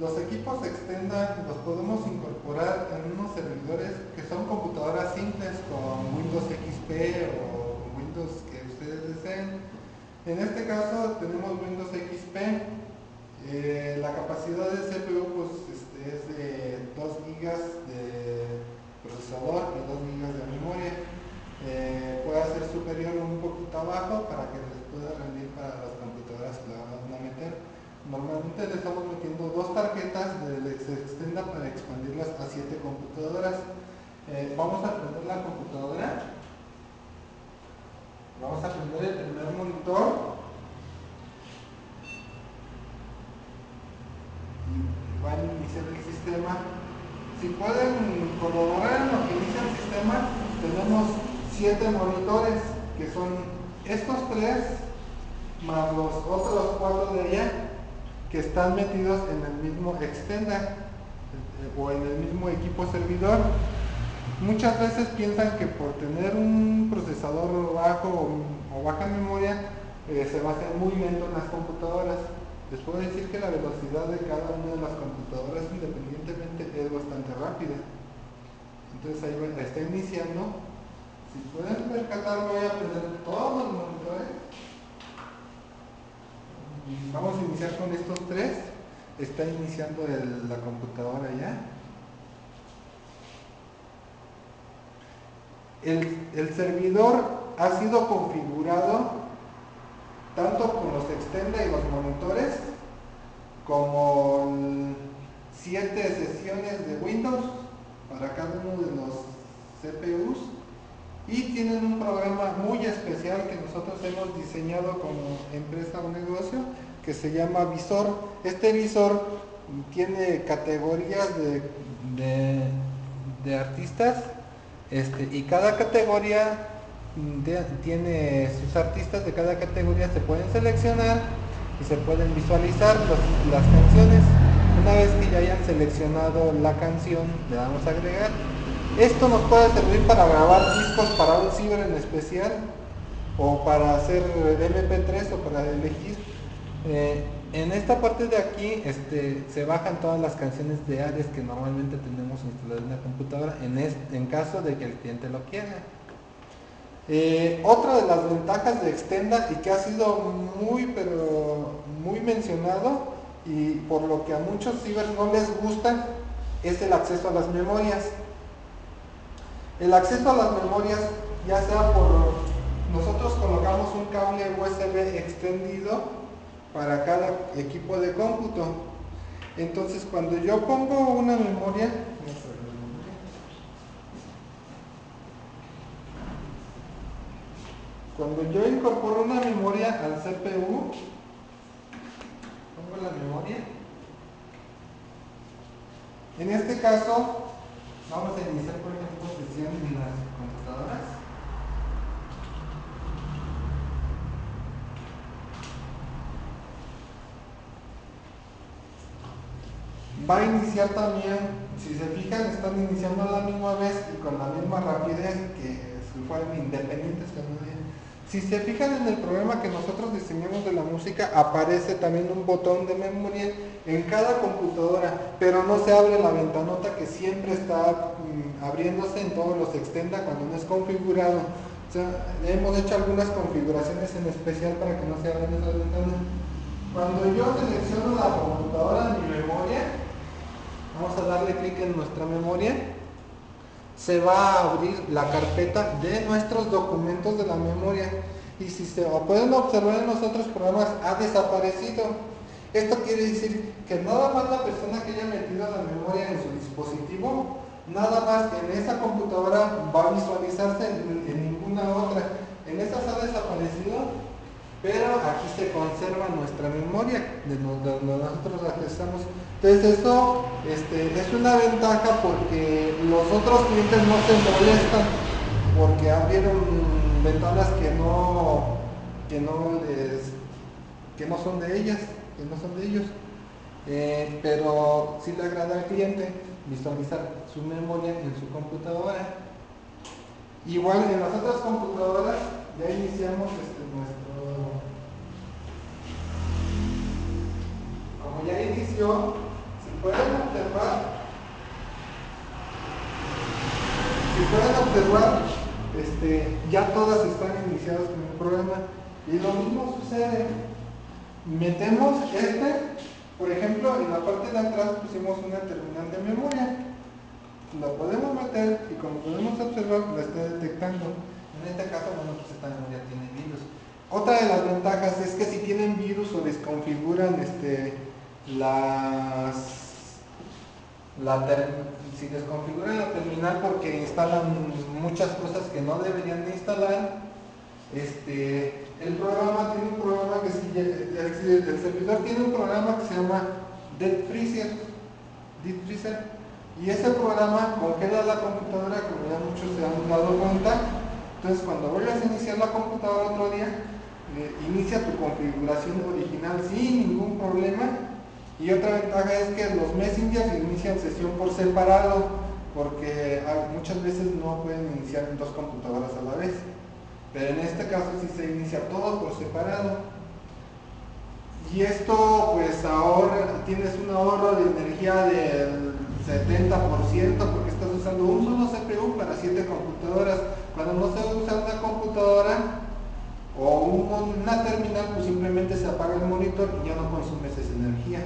Los equipos Extenda los podemos incorporar en unos servidores que son computadoras simples con Windows XP o Windows que ustedes deseen. En este caso tenemos Windows XP. Eh, la capacidad del CPU pues, este, es de 2 GB de procesador y 2 GB de memoria. Eh, puede ser superior o un poquito abajo para que les pueda rendir para las computadoras que la van a meter. Normalmente le estamos metiendo dos tarjetas del extenda para expandirlas a 7 computadoras. Eh, vamos a prender la computadora. Vamos a prender el primer monitor. Y va a iniciar el sistema. Si pueden colaborar en lo que inicia el sistema, tenemos siete monitores, que son estos tres, más los otros cuatro de allá, que están metidos en el mismo extender eh, o en el mismo equipo servidor. Muchas veces piensan que por tener un procesador bajo o, baja memoria eh, se va a hacer muy lento en las computadoras. Les puedo decir que la velocidad de cada una de las computadoras independientemente es bastante rápida. Entonces ahí está iniciando. Si pueden percatar voy a prender todos los monitores. Vamos a con estos tres. Está iniciando la computadora ya. El, servidor ha sido configurado tanto con los extender y los monitores como siete sesiones de Windows para cada uno de los CPUs y tienen un programa muy especial que nosotros hemos diseñado como empresa o negocio que se llama Visor. Este visor tiene categorías de, de artistas este, y cada categoría tiene sus artistas de cada categoría se pueden seleccionar y se pueden visualizar las canciones. Una vez que ya hayan seleccionado la canción, le damos a agregar. Esto nos puede servir para grabar discos para un ciber en especial o para hacer MP3 o para elegir. Eh, en esta parte de aquí este, se bajan todas las canciones de Ares que normalmente tenemos instaladas en la computadora en, caso de que el cliente lo quiera. Eh, otra de las ventajas de Extenda y que ha sido muy pero muy mencionado y por lo que a muchos ciber no les gusta es el acceso a las memorias. El acceso a las memorias ya sea por nosotros colocamos un cable USB extendido para cada equipo de cómputo. Entonces cuando yo pongo una memoria, cuando yo incorporo una memoria al CPU, pongo la memoria. En este caso, vamos a iniciar por ejemplo sesión computadoras. Va a iniciar también, si se fijan, están iniciando a la misma vez y con la misma rapidez que si fueran independientes. Si se fijan en el programa que nosotros diseñamos de la música, aparece también un botón de memoria en cada computadora, pero no se abre la ventanota que siempre está mm, abriéndose en todos los extenda cuando no es configurado. Hemos hecho algunas configuraciones en especial para que no se abran esas ventanas. Cuando yo selecciono la computadora, mi memoria, vamos a darle clic en nuestra memoria, se va a abrir la carpeta de nuestros documentos de la memoria y si se pueden observar en los otros programas ha desaparecido. Esto quiere decir que nada más la persona que haya metido la memoria en su dispositivo, nada más en esa computadora va a visualizarse en, en ninguna otra. En esta ha desaparecido pero aquí se conserva nuestra memoria de donde nosotros accesamos. Entonces eso este, es una ventaja porque los otros clientes no se molestan porque abrieron ventanas que no, que no, que no son de ellas, que no son de ellos. Eh, pero sí le agrada al cliente visualizar su memoria en su computadora. Igual en las otras computadoras ya iniciamos este, nuestro este, ya todas están iniciadas con el programa. Y lo mismo sucede. Metemos este, por ejemplo, en la parte de atrás pusimos una terminal de memoria. Lo podemos meter y como podemos observar, lo está detectando. En este caso, bueno, pues esta memoria tiene virus. Otra de las ventajas es que si tienen virus o desconfiguran este, las, la si desconfiguran la terminal porque instalan muchas cosas que no deberían de instalar, este, el programa tiene un programa que el, servidor tiene un programa que se llama Dead Freezer, Dead Freezer, y ese programa congela la computadora como ya muchos se han dado cuenta. Entonces cuando vuelves a iniciar la computadora otro día, eh, inicia tu configuración original sin ningún problema. Y otra ventaja es que los messengers inician sesión por separado, porque muchas veces no pueden iniciar en dos computadoras a la vez. Pero en este caso sí se inicia todo por separado. Y esto pues ahora tienes un ahorro de energía del 70% porque estás usando un solo CPU para 7 computadoras. Cuando no se usa una computadora o una terminal pues simplemente se apaga el monitor y ya no consumes esa energía.